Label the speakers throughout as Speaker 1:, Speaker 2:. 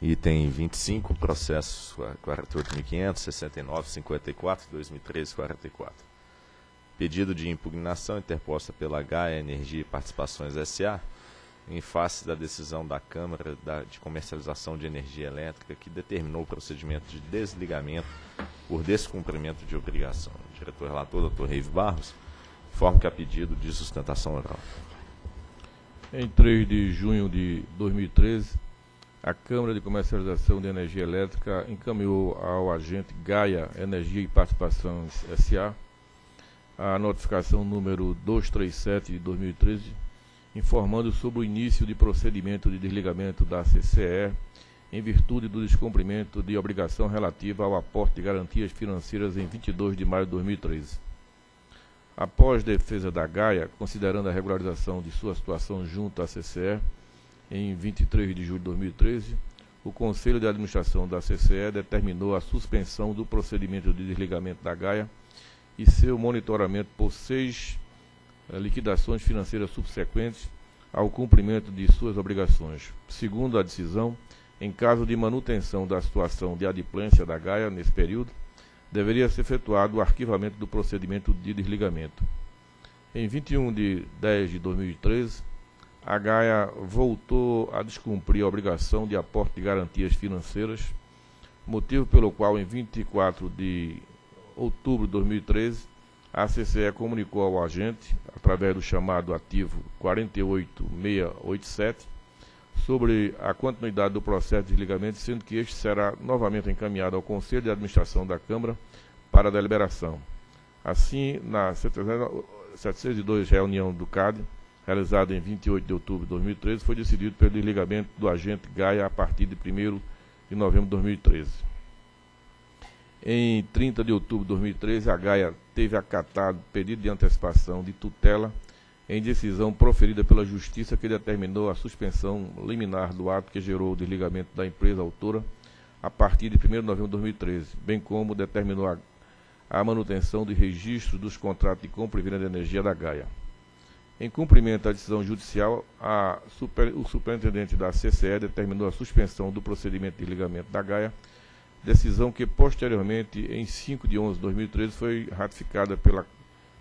Speaker 1: Item 25, processo 48.500, 69, 54, 2013, 44. Pedido de impugnação interposta pela Gaia Energia e Participações S.A. em face da decisão da Câmara de Comercialização de Energia Elétrica que determinou o procedimento de desligamento por descumprimento de obrigação. O diretor relator, doutor Reive Barros, informa que há pedido de sustentação oral.
Speaker 2: Em 3 de junho de 2013, a Câmara de Comercialização de Energia Elétrica encaminhou ao agente Gaia Energia e Participações SA a notificação número 237 de 2013, informando sobre o início de procedimento de desligamento da CCE em virtude do descumprimento de obrigação relativa ao aporte de garantias financeiras em 22 de maio de 2013. Após defesa da Gaia, considerando a regularização de sua situação junto à CCE, em 23 de julho de 2013, o Conselho de Administração da CCE determinou a suspensão do procedimento de desligamento da Gaia e seu monitoramento por seis eh, liquidações financeiras subsequentes ao cumprimento de suas obrigações. Segundo a decisão, em caso de manutenção da situação de adimplência da Gaia nesse período, deveria ser efetuado o arquivamento do procedimento de desligamento. Em 21 de 10 de 2013, a Gaia voltou a descumprir a obrigação de aporte de garantias financeiras, motivo pelo qual, em 24 de outubro de 2013, a CCE comunicou ao agente, através do chamado ativo 48687, sobre a continuidade do processo de desligamento, sendo que este será novamente encaminhado ao Conselho de Administração da Câmara para deliberação. Assim, na 702 reunião do CAD, realizado em 28 de outubro de 2013, foi decidido pelo desligamento do agente Gaia a partir de 1 de novembro de 2013. Em 30 de outubro de 2013, a Gaia teve acatado pedido de antecipação de tutela em decisão proferida pela Justiça que determinou a suspensão liminar do ato que gerou o desligamento da empresa autora a partir de 1 de novembro de 2013, bem como determinou a, a manutenção de registro dos contratos de compra e venda de energia da Gaia. Em cumprimento à decisão judicial, super, o superintendente da CCE determinou a suspensão do procedimento de ligamento da Gaia, decisão que posteriormente, em 5 de 11 de 2013, foi ratificada pelo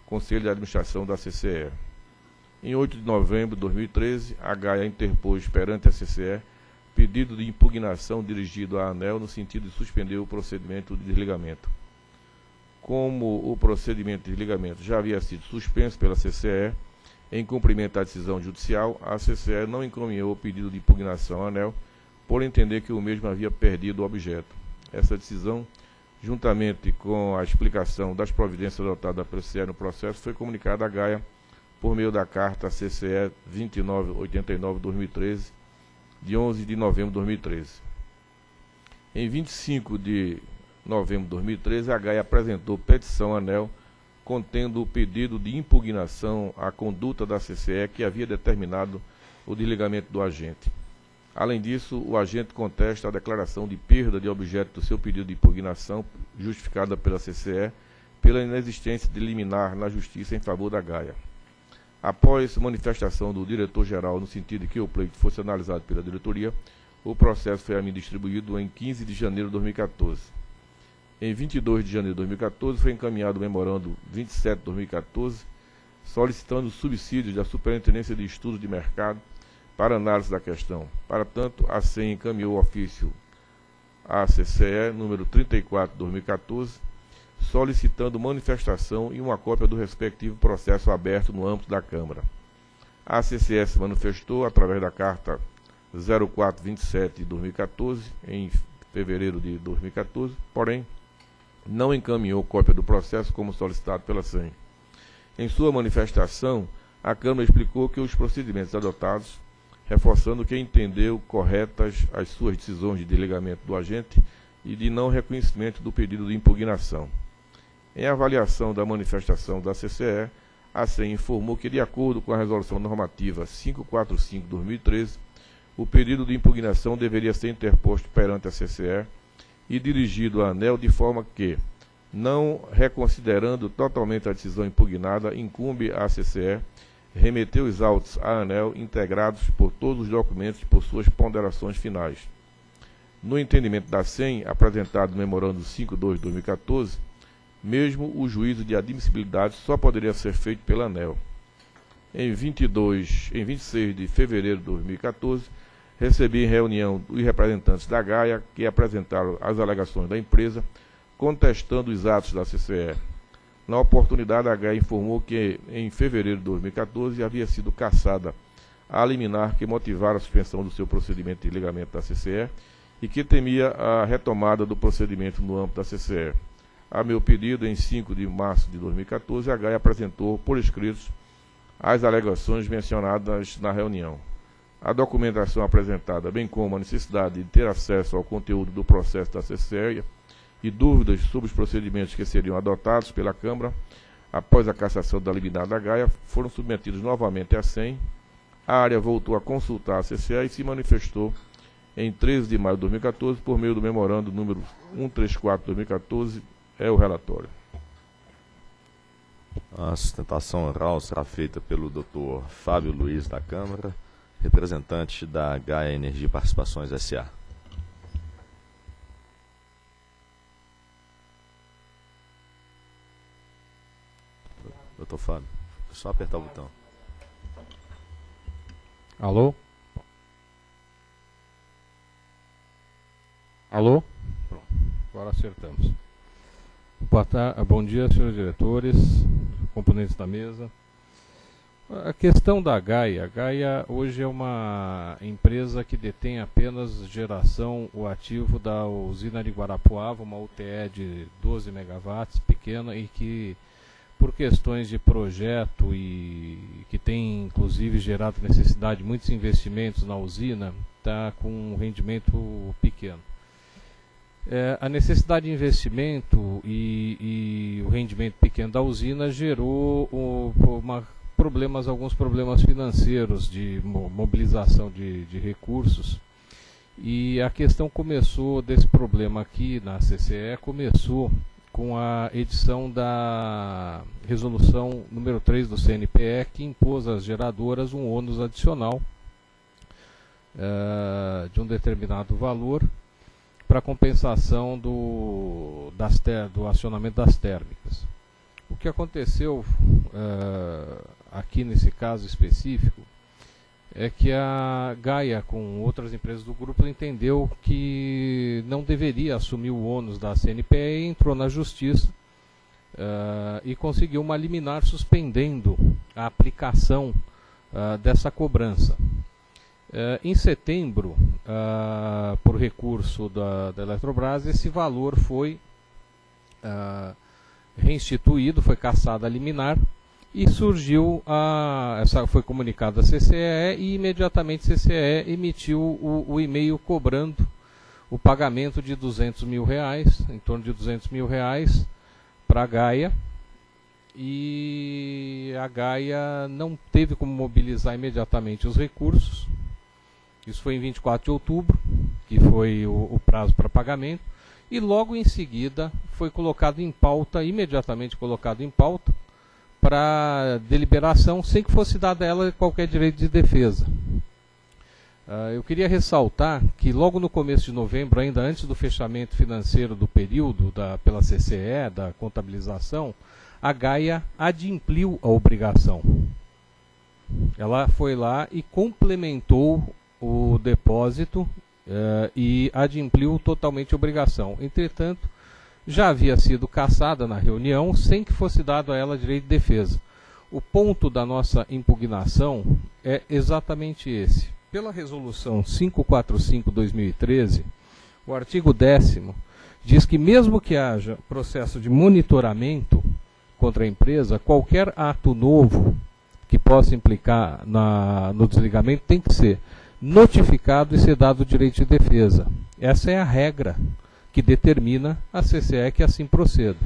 Speaker 2: Conselho de Administração da CCE. Em 8 de novembro de 2013, a Gaia interpôs perante a CCE pedido de impugnação dirigido à ANEL no sentido de suspender o procedimento de desligamento. Como o procedimento de desligamento já havia sido suspenso pela CCE, em cumprimento à decisão judicial, a CCE não encaminhou o pedido de impugnação à ANEL por entender que o mesmo havia perdido o objeto. Essa decisão, juntamente com a explicação das providências adotadas pela CCE no processo, foi comunicada à Gaia por meio da carta CCE 2989-2013, de 11 de novembro de 2013. Em 25 de novembro de 2013, a Gaia apresentou petição à ANEL contendo o pedido de impugnação à conduta da CCE que havia determinado o desligamento do agente. Além disso, o agente contesta a declaração de perda de objeto do seu pedido de impugnação, justificada pela CCE, pela inexistência de liminar na Justiça em favor da Gaia. Após manifestação do diretor-geral no sentido de que o pleito fosse analisado pela diretoria, o processo foi a mim distribuído em 15 de janeiro de 2014. Em 22 de janeiro de 2014, foi encaminhado o memorando 27 de 2014, solicitando subsídios da Superintendência de Estudos de Mercado para análise da questão. Para tanto, a SEM encaminhou o ofício ACCE número 34 de 2014, solicitando manifestação e uma cópia do respectivo processo aberto no âmbito da Câmara. A CCS manifestou através da carta 0427 de 2014, em fevereiro de 2014, porém, não encaminhou cópia do processo como solicitado pela SEM. Em sua manifestação, a Câmara explicou que os procedimentos adotados, reforçando que entendeu corretas as suas decisões de desligamento do agente e de não reconhecimento do pedido de impugnação. Em avaliação da manifestação da CCE, a SEM informou que, de acordo com a Resolução Normativa 545-2013, o pedido de impugnação deveria ser interposto perante a CCE e dirigido à ANEL de forma que, não reconsiderando totalmente a decisão impugnada, incumbe à CCE remeter os autos à ANEL integrados por todos os documentos por suas ponderações finais. No entendimento da SEM, apresentado no memorando 5.2 de 2014, mesmo o juízo de admissibilidade só poderia ser feito pela ANEL. Em 22, em 26 de fevereiro de 2014, recebi em reunião os representantes da Gaia que apresentaram as alegações da empresa contestando os atos da CCE. Na oportunidade, a Gaia informou que em fevereiro de 2014 havia sido cassada a liminar que motivara a suspensão do seu procedimento de ligamento da CCE e que temia a retomada do procedimento no âmbito da CCE. A meu pedido, em 5 de março de 2014, a Gaia apresentou por escritos as alegações mencionadas na reunião. A documentação apresentada, bem como a necessidade de ter acesso ao conteúdo do processo da CCE e dúvidas sobre os procedimentos que seriam adotados pela Câmara após a cassação da liminar da Gaia, foram submetidos novamente à SEM. A área voltou a consultar a CCE e se manifestou em 13 de maio de 2014 por meio do memorando número 134-2014, é o relatório.
Speaker 1: A sustentação oral será feita pelo Dr. Fábio Luiz da Câmara, representante da Gaia Energia Participações SA. Doutor Fábio, é só apertar o botão.
Speaker 3: Alô? Alô? Pronto, agora acertamos. Boa tarde, bom dia, senhores diretores, componentes da mesa. A questão da Gaia. A Gaia hoje é uma empresa que detém apenas geração, o ativo da usina de Guarapuava, uma UTE de 12 megawatts, pequena, e que por questões de projeto e que tem inclusive gerado necessidade de muitos investimentos na usina, está com um rendimento pequeno. É, a necessidade de investimento e, e, o rendimento pequeno da usina gerou uma, problemas, alguns problemas financeiros de mobilização de, de recursos. E a questão começou desse problema aqui na CCE, começou com a edição da resolução número 3 do CNPE, que impôs às geradoras um ônus adicional uh, de um determinado valor para compensação do, das ter, do acionamento das térmicas. O que aconteceu uh, aqui nesse caso específico é que a Gaia, com outras empresas do grupo, entendeu que não deveria assumir o ônus da CNPE e entrou na justiça uh, e conseguiu uma liminar suspendendo a aplicação uh, dessa cobrança. Uh, em setembro, por recurso da, da, Eletrobras, esse valor foi reinstituído, foi cassada a liminar e surgiu a essa foi comunicada a CCE e imediatamente a CCE emitiu o, o e-mail cobrando o pagamento de 200 mil reais, em torno de 200 mil reais para a Gaia e a Gaia não teve como mobilizar imediatamente os recursos. Isso foi em 24 de outubro, que foi o, o prazo para pagamento, e logo em seguida foi colocado em pauta, imediatamente colocado em pauta, para deliberação sem que fosse dado a ela qualquer direito de defesa. Uh, eu queria ressaltar que logo no começo de novembro, ainda antes do fechamento financeiro do período da, pela CCE, da contabilização, a Gaia adimpliu a obrigação. Ela foi lá e complementou o depósito uh, e adimpliu totalmente a obrigação. Entretanto, já havia sido cassada na reunião sem que fosse dado a ela direito de defesa. O ponto da nossa impugnação é exatamente esse. Pela resolução 545/2013, o artigo 10 diz que mesmo que haja processo de monitoramento contra a empresa, qualquer ato novo que possa implicar na, no desligamento tem que ser notificado e ser dado direito de defesa. Essa é a regra que determina a CCE que assim proceda.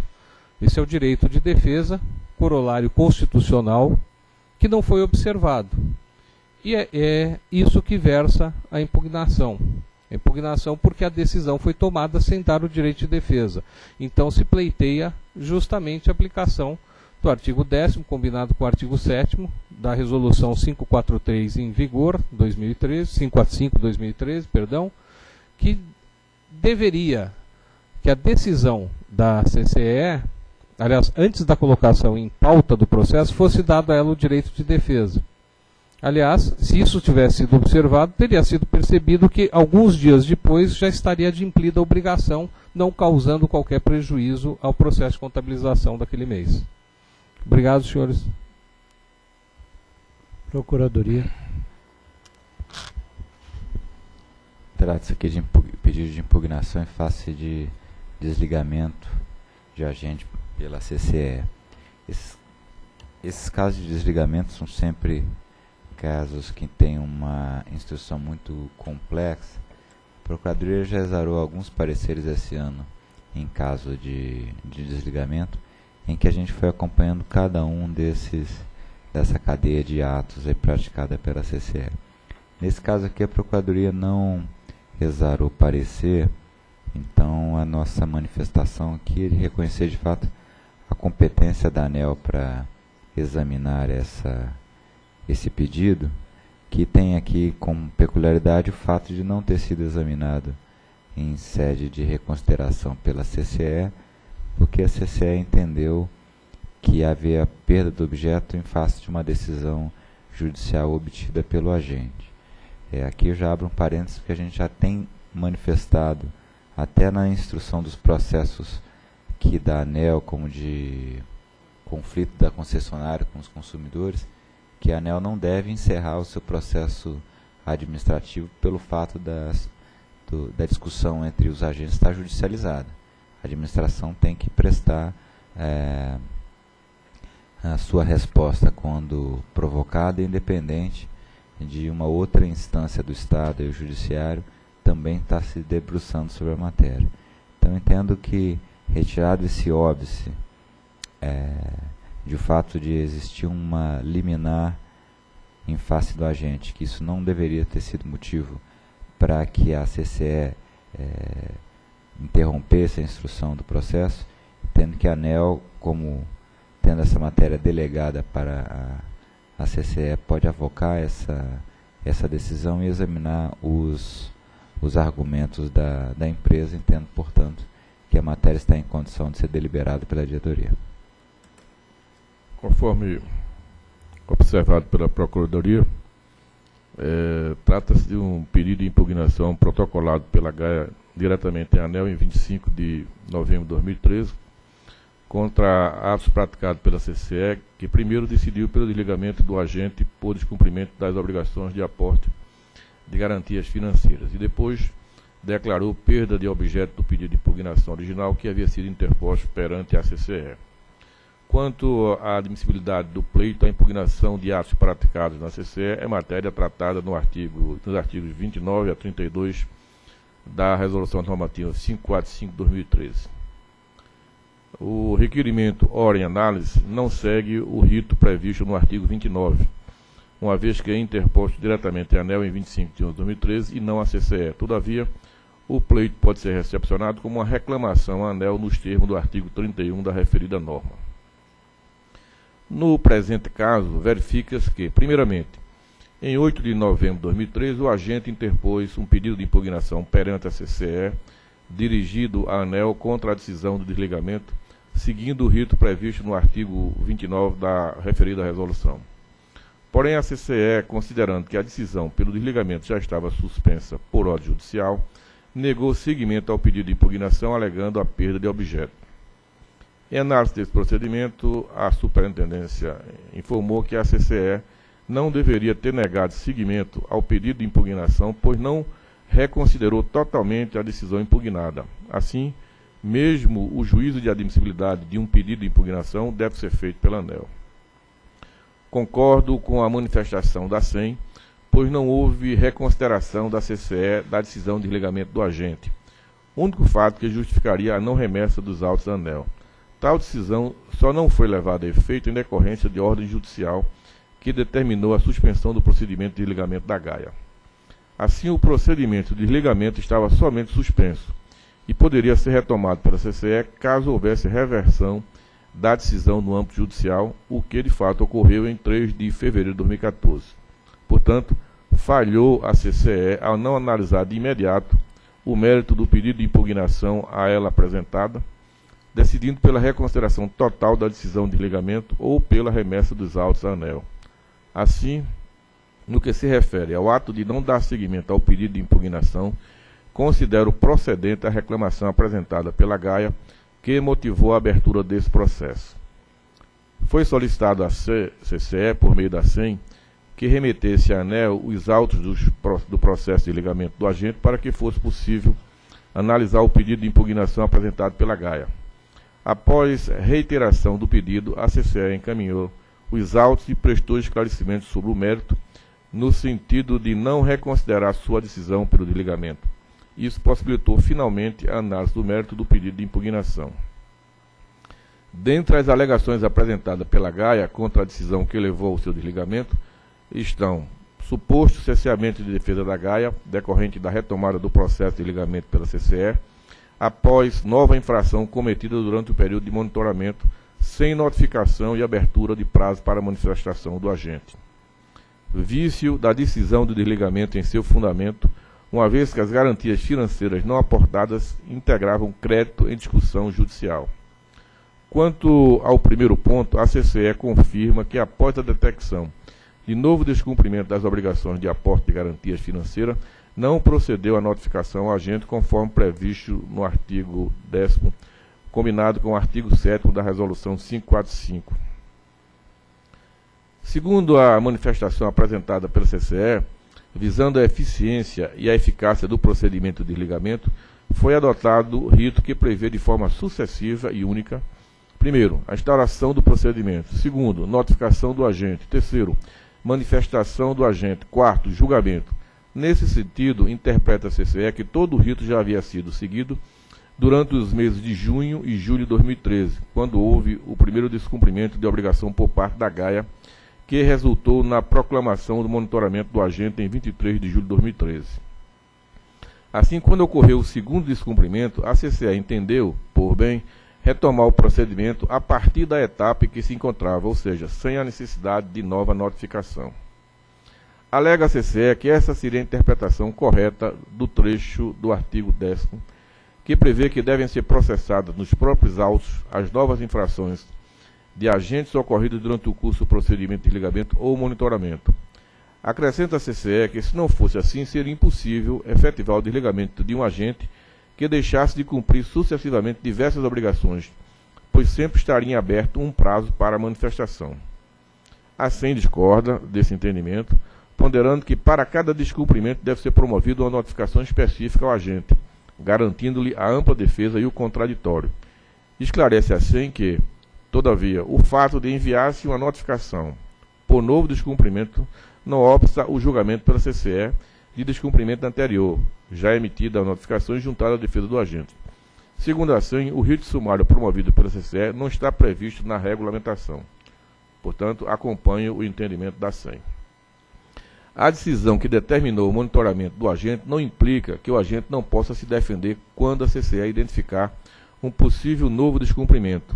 Speaker 3: Esse é o direito de defesa, corolário constitucional, que não foi observado. E é, é isso que versa a impugnação. A impugnação porque a decisão foi tomada sem dar o direito de defesa. Então se pleiteia justamente a aplicação do artigo 10 combinado com o artigo 7 da resolução 543 em vigor 2013, 545/2013, perdão, que deveria que a decisão da CCE, aliás, antes da colocação em pauta do processo, fosse dado a ela o direito de defesa. Aliás, se isso tivesse sido observado, teria sido percebido que alguns dias depois já estaria adimplida a obrigação, não causando qualquer prejuízo ao processo de contabilização daquele mês. Obrigado, senhores.
Speaker 4: Procuradoria.
Speaker 5: Trata-se aqui de pedido de impugnação em face de desligamento de agente pela CCE. Esses, esses casos de desligamento são sempre casos que têm uma instrução muito complexa. A Procuradoria já exarou alguns pareceres esse ano em caso de, de desligamento, em que a gente foi acompanhando cada um desses dessa cadeia de atos aí praticada pela CCE. Nesse caso aqui, a Procuradoria não exarou parecer, então a nossa manifestação aqui é de reconhecer de fato a competência da ANEL para examinar essa esse pedido, que tem aqui como peculiaridade o fato de não ter sido examinado em sede de reconsideração pela CCE, porque a CCE entendeu que havia perda do objeto em face de uma decisão judicial obtida pelo agente. É, aqui eu já abro um parênteses que a gente já tem manifestado até na instrução dos processos que da ANEL como de conflito da concessionária com os consumidores, que a ANEL não deve encerrar o seu processo administrativo pelo fato das, do, da discussão entre os agentes estar judicializada. A administração tem que prestar é, a sua resposta quando provocada, independente de uma outra instância do Estado e o Judiciário também está se debruçando sobre a matéria. Então entendo que retirado esse óbice é, de fato de existir uma liminar em face do agente, que isso não deveria ter sido motivo para que a CCE é, interrompesse a instrução do processo, tendo que a ANEL, como tendo essa matéria delegada para a, a CCE, pode avocar essa, essa decisão e examinar os, os argumentos da, da empresa, entendo, portanto, que a matéria está em condição de ser deliberada pela diretoria.
Speaker 2: Conforme observado pela Procuradoria, é, trata-se de um pedido de impugnação protocolado pela GAIA diretamente em ANEL em 25 de novembro de 2013, contra atos praticados pela CCE, que primeiro decidiu pelo desligamento do agente por descumprimento das obrigações de aporte de garantias financeiras, e depois declarou perda de objeto do pedido de impugnação original que havia sido interposto perante a CCE. Quanto à admissibilidade do pleito, a impugnação de atos praticados na CCE é matéria tratada no artigo, nos artigos 29 a 32 da Resolução Normativa 545-2013. O requerimento ora em análise não segue o rito previsto no artigo 29, uma vez que é interposto diretamente à ANEL em 25 de 2013 e não à CCE. Todavia, o pleito pode ser recepcionado como uma reclamação à ANEL nos termos do artigo 31 da referida norma. No presente caso, verifica-se que, primeiramente, em 8 de novembro de 2013, o agente interpôs um pedido de impugnação perante a CCE, dirigido à ANEL contra a decisão do desligamento, seguindo o rito previsto no artigo 29 da referida resolução. Porém, a CCE, considerando que a decisão pelo desligamento já estava suspensa por ordem judicial, negou seguimento ao pedido de impugnação, alegando a perda de objeto. Em análise desse procedimento, a Superintendência informou que a CCE não deveria ter negado seguimento ao pedido de impugnação, pois não reconsiderou totalmente a decisão impugnada. Assim, mesmo o juízo de admissibilidade de um pedido de impugnação deve ser feito pela ANEL. Concordo com a manifestação da SEM, pois não houve reconsideração da CCE da decisão de desligamento do agente, único fato que justificaria a não remessa dos autos da ANEL. Tal decisão só não foi levada a efeito em decorrência de ordem judicial que determinou a suspensão do procedimento de desligamento da Gaia. Assim, o procedimento de desligamento estava somente suspenso e poderia ser retomado pela CCE caso houvesse reversão da decisão no âmbito judicial, o que de fato ocorreu em 3 de fevereiro de 2014. Portanto, falhou a CCE ao não analisar de imediato o mérito do pedido de impugnação a ela apresentada, decidindo pela reconsideração total da decisão de ligamento ou pela remessa dos autos à ANEL. Assim, no que se refere ao ato de não dar seguimento ao pedido de impugnação, considero procedente a reclamação apresentada pela Gaia que motivou a abertura desse processo. Foi solicitado à CCE, por meio da SEM, que remetesse à ANEL os autos do processo de ligamento do agente para que fosse possível analisar o pedido de impugnação apresentado pela Gaia. Após reiteração do pedido, a CCE encaminhou os autos e prestou esclarecimentos sobre o mérito, no sentido de não reconsiderar sua decisão pelo desligamento. Isso possibilitou finalmente a análise do mérito do pedido de impugnação. Dentre as alegações apresentadas pela Gaia contra a decisão que levou ao seu desligamento estão suposto cesseamento de defesa da Gaia, decorrente da retomada do processo de ligamento pela CCE, após nova infração cometida durante o período de monitoramento, sem notificação e abertura de prazo para manifestação do agente. Vício da decisão do desligamento em seu fundamento, uma vez que as garantias financeiras não aportadas integravam crédito em discussão judicial. Quanto ao primeiro ponto, a CCE confirma que após a detecção de novo descumprimento das obrigações de aporte de garantias financeiras, não procedeu à notificação ao agente conforme previsto no artigo 10 combinado com o artigo 7 da Resolução 545. Segundo a manifestação apresentada pela CCE, visando a eficiência e a eficácia do procedimento de ligamento, foi adotado o rito que prevê de forma sucessiva e única Primeiro, a instauração do procedimento. Segundo, notificação do agente. Terceiro, manifestação do agente. Quarto, julgamento. Nesse sentido, interpreta a CCE que todo o rito já havia sido seguido durante os meses de junho e julho de 2013, quando houve o primeiro descumprimento de obrigação por parte da Gaia, que resultou na proclamação do monitoramento do agente em 23 de julho de 2013. Assim, quando ocorreu o segundo descumprimento, a CCE entendeu, por bem, retomar o procedimento a partir da etapa em que se encontrava, ou seja, sem a necessidade de nova notificação. Alega a CCE que essa seria a interpretação correta do trecho do artigo 10 que prevê que devem ser processadas nos próprios autos as novas infrações de agentes ocorridos durante o curso do procedimento de ligamento ou monitoramento. Acrescenta a CCE que, se não fosse assim, seria impossível efetivar o desligamento de um agente que deixasse de cumprir sucessivamente diversas obrigações, pois sempre estaria aberto um prazo para a manifestação. Assim discorda desse entendimento, ponderando que para cada descumprimento deve ser promovida uma notificação específica ao agente, garantindo-lhe a ampla defesa e o contraditório. Esclarece assim que, todavia, o fato de enviar-se uma notificação por novo descumprimento não obsta o julgamento pela CCE de descumprimento anterior, já emitida a notificação e juntada à defesa do agente. Segundo a SEM, o rito sumário promovido pela CCE não está previsto na regulamentação. Portanto, acompanho o entendimento da SEM. A decisão que determinou o monitoramento do agente não implica que o agente não possa se defender quando a CCE identificar um possível novo descumprimento.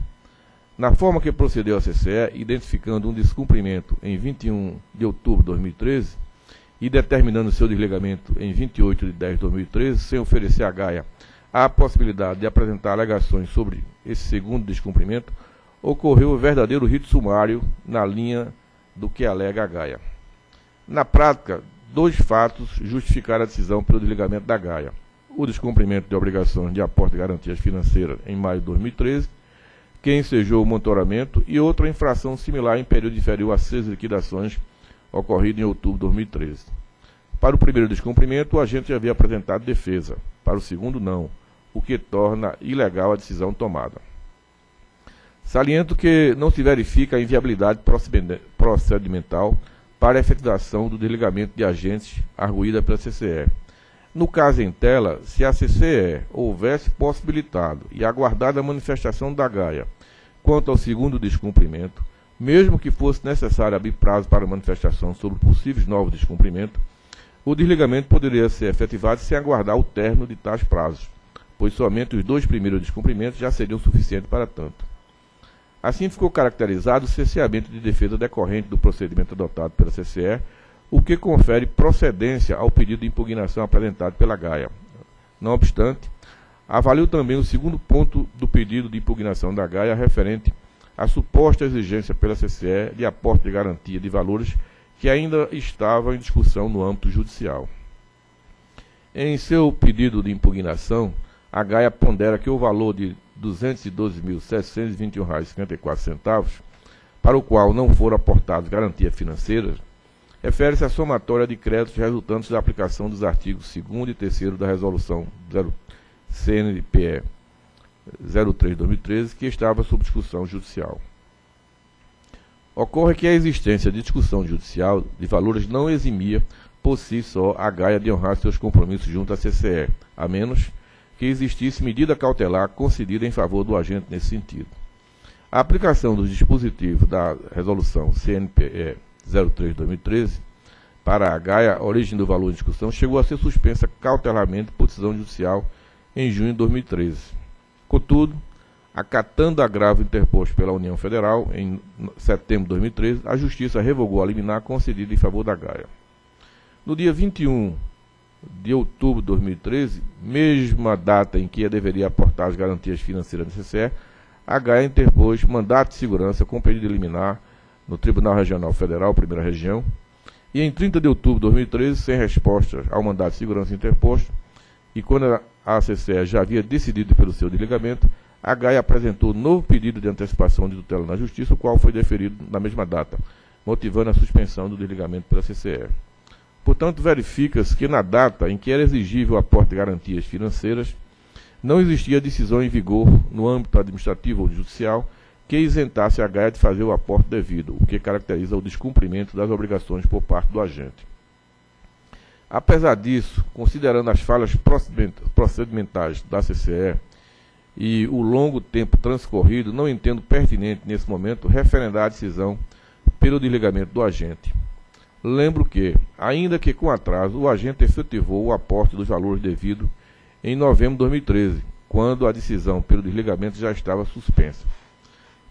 Speaker 2: Na forma que procedeu a CCE, identificando um descumprimento em 21 de outubro de 2013, e determinando seu desligamento em 28 de 10 de 2013, sem oferecer à Gaia a possibilidade de apresentar alegações sobre esse segundo descumprimento, ocorreu o verdadeiro rito sumário na linha do que alega a Gaia. Na prática, dois fatos justificaram a decisão pelo desligamento da Gaia. O descumprimento de obrigações de aporte de garantias financeiras em maio de 2013, que ensejou o monitoramento, e outra infração similar em período inferior a seis liquidações ocorrido em outubro de 2013. Para o primeiro descumprimento, o agente havia apresentado defesa, para o segundo, não, o que torna ilegal a decisão tomada. Saliento que não se verifica a inviabilidade procedimental para a efetivação do desligamento de agentes arguída pela CCE. No caso em tela, se a CCE houvesse possibilitado e aguardado a manifestação da Gaia quanto ao segundo descumprimento, mesmo que fosse necessário abrir prazo para manifestação sobre possíveis novos descumprimentos, o desligamento poderia ser efetivado sem aguardar o término de tais prazos, pois somente os dois primeiros descumprimentos já seriam suficientes para tanto. Assim ficou caracterizado o cesseamento de defesa decorrente do procedimento adotado pela CCE, o que confere procedência ao pedido de impugnação apresentado pela Gaia. Não obstante, avaliou também o segundo ponto do pedido de impugnação da Gaia referente à suposta exigência pela CCE de aporte de garantia de valores que ainda estava em discussão no âmbito judicial. Em seu pedido de impugnação, a Gaia pondera que o valor de R$ 212.721,54, para o qual não foram aportadas garantias financeiras, refere-se à somatória de créditos resultantes da aplicação dos artigos 2 e 3 da Resolução 0, CNPE 03-2013, que estava sob discussão judicial. Ocorre que a existência de discussão judicial de valores não eximia por si só a Gaia de honrar seus compromissos junto à CCE, a menos que existisse medida cautelar concedida em favor do agente nesse sentido. A aplicação dos dispositivos da Resolução CNPE 03-2013 para a Gaia, origem do valor em discussão, chegou a ser suspensa cautelarmente por decisão judicial em junho de 2013. Contudo, acatando agravo interposto pela União Federal em setembro de 2013, a Justiça revogou a liminar concedida em favor da Gaia. No dia 21 de outubro de 2013, mesma data em que deveria aportar as garantias financeiras necessárias, a Gaia interpôs mandato de segurança com pedido de liminar no Tribunal Regional Federal, primeira região, e em 30 de outubro de 2013, sem resposta ao mandato de segurança interposto, e quando a CCE já havia decidido pelo seu desligamento, a GAI apresentou novo pedido de antecipação de tutela na Justiça, o qual foi deferido na mesma data, motivando a suspensão do desligamento pela CCE. Portanto, verifica-se que na data em que era exigível o aporte de garantias financeiras, não existia decisão em vigor no âmbito administrativo ou judicial que isentasse a GAIA de fazer o aporte devido, o que caracteriza o descumprimento das obrigações por parte do agente. Apesar disso, considerando as falhas procedimentais da CCE e o longo tempo transcorrido, não entendo pertinente nesse momento referendar a decisão pelo desligamento do agente. Lembro que, ainda que com atraso, o agente efetivou o aporte dos valores devidos em novembro de 2013, quando a decisão pelo desligamento já estava suspensa.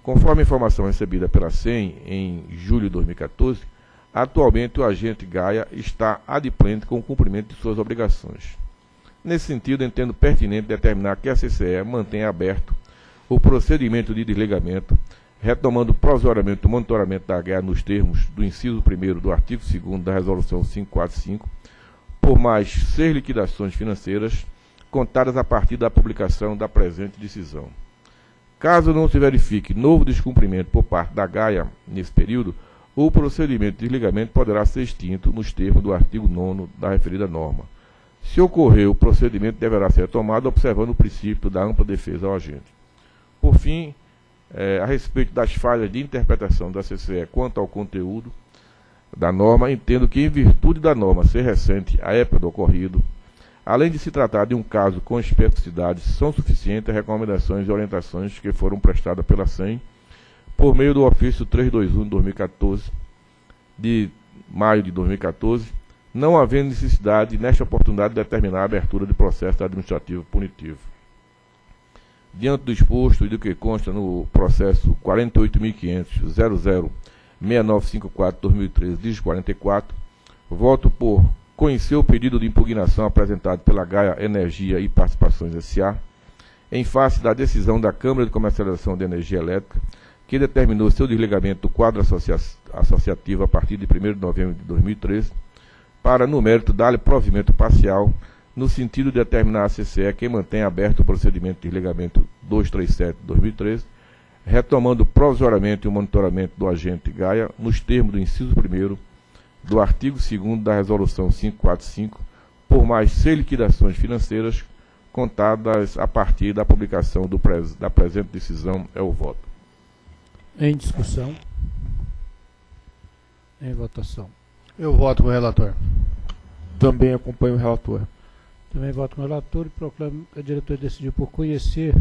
Speaker 2: Conforme informação recebida pela SEM em julho de 2014, Atualmente, o agente Gaia está adimplente com o cumprimento de suas obrigações. Nesse sentido, entendo pertinente determinar que a CCE mantenha aberto o procedimento de desligamento, retomando provisoriamente o monitoramento da Gaia nos termos do inciso 1 do artigo 2 da Resolução 545, por mais seis liquidações financeiras contadas a partir da publicação da presente decisão. Caso não se verifique novo descumprimento por parte da Gaia nesse período, o procedimento de desligamento poderá ser extinto nos termos do artigo 9 da referida norma. Se ocorrer, o procedimento deverá ser tomado observando o princípio da ampla defesa ao agente. Por fim, é, a respeito das falhas de interpretação da CCE quanto ao conteúdo da norma, entendo que, em virtude da norma ser recente à época do ocorrido, além de se tratar de um caso com especificidades, são suficientes as recomendações e orientações que foram prestadas pela SEM por meio do ofício 321 de 2014, de maio de 2014, não havendo necessidade, nesta oportunidade, de determinar a abertura de processo administrativo punitivo. Diante do exposto e do que consta no processo 48.500.00.6954-2013, 44, voto por conhecer o pedido de impugnação apresentado pela Gaia Energia e Participações S.A., em face da decisão da Câmara de Comercialização de Energia Elétrica, que determinou seu desligamento do quadro associa associativo a partir de 1 de novembro de 2013, para, no mérito, dar-lhe provimento parcial, no sentido de determinar a CCE quem mantém aberto o procedimento de desligamento 237-2013, retomando provisoriamente o monitoramento do agente Gaia, nos termos do inciso 1 do artigo 2 da Resolução 545, por mais seis liquidações financeiras contadas a partir da publicação pres da presente decisão, é o voto.
Speaker 4: Em discussão. Em votação.
Speaker 6: Eu voto com o relator.
Speaker 7: Também acompanho o relator.
Speaker 4: Também voto com o relator e proclamo que a diretoria decidiu por conhecer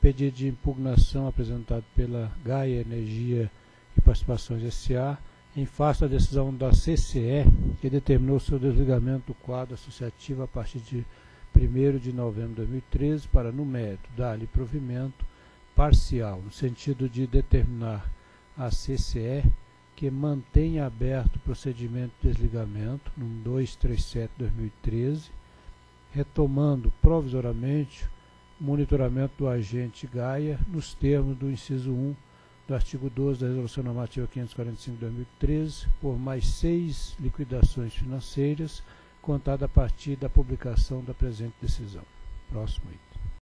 Speaker 4: pedido de impugnação apresentado pela Gaia Energia e Participações S.A. em face da decisão da CCE, que determinou seu desligamento do quadro associativo a partir de 1 de novembro de 2013 para, no mérito, dar-lhe provimento parcial, no sentido de determinar a CCE que mantenha aberto o procedimento de desligamento, no 237-2013, retomando provisoriamente o monitoramento do agente Gaia nos termos do inciso 1 do artigo 12 da Resolução Normativa 545-2013, por mais seis liquidações financeiras, contada a partir da publicação da presente decisão. Próximo item.